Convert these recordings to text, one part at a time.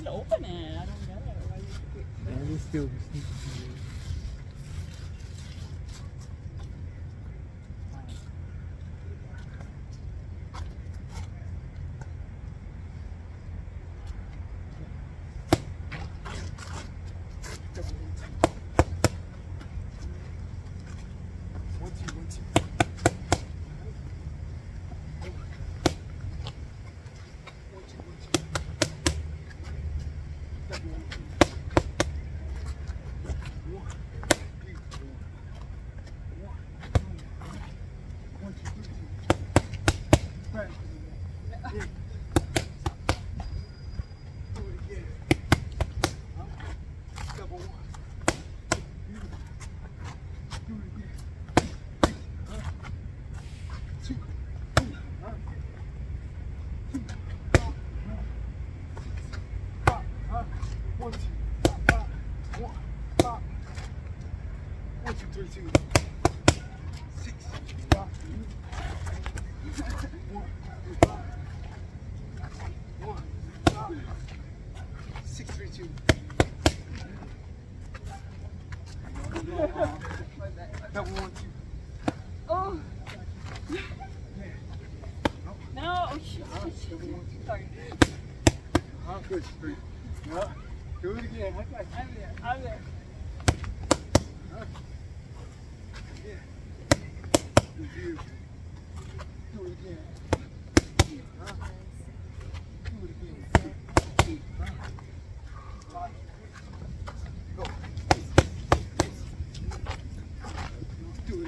still open it. I don't get it. Why you still three, two. Double one, two. Oh, no. Oh, shit. Sorry. Do it again. You. I'm there. I'm there. You. Do it again. Do it again. Huh? Five. Go. Do it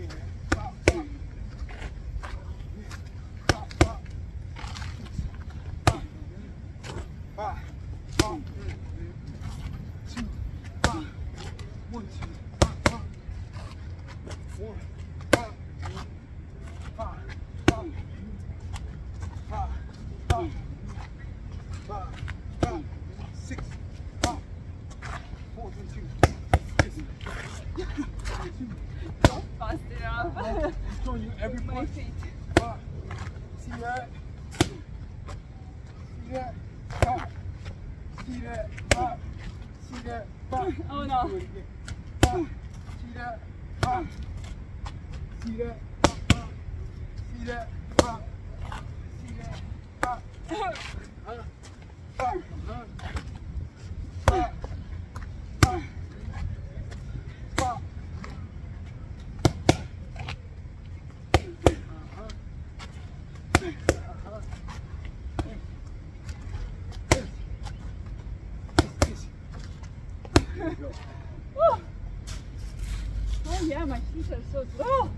Do it bust it up. I'm showing you every. See that? See that? Pop. See that? Pop. See that? Pop. Oh, no. Pop. See that? Pop. See that? Pop. See that? Pop. See that? Pop. Pop. Uh-huh. Uh-huh. Yes. Yes. There you go. Woo. Oh yeah, my feet are so. Oh.